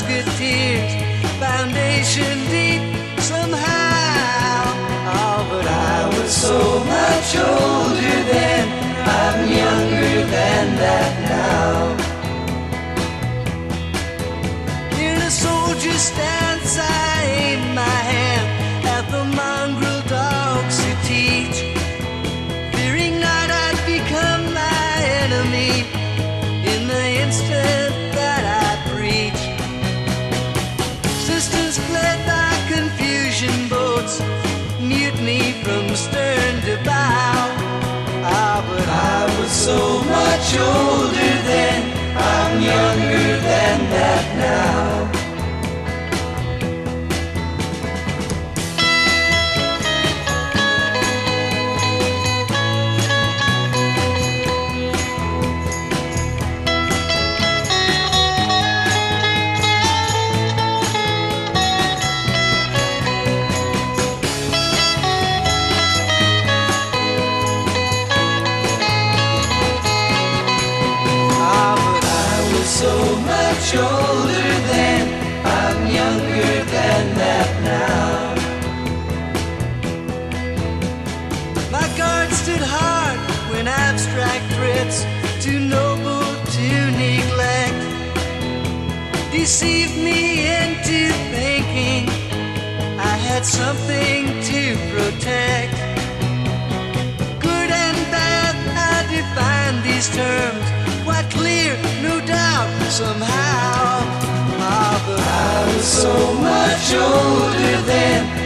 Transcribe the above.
musketeers, foundation deep somehow. Oh, but I was so much older then, I'm younger than that now. In a soldier's stance, I aim my hand at the mongrel dogs who teach. Fearing not I'd become my enemy in the instant Sisters fled by confusion boats, mutiny from stern to bow. Ah, but I was so much older then, I'm younger than that now. So much older than I'm younger than that now. My guard stood hard when abstract threats, too noble to neglect, deceived me into thinking I had something somehow. Oh, but I was so much older then.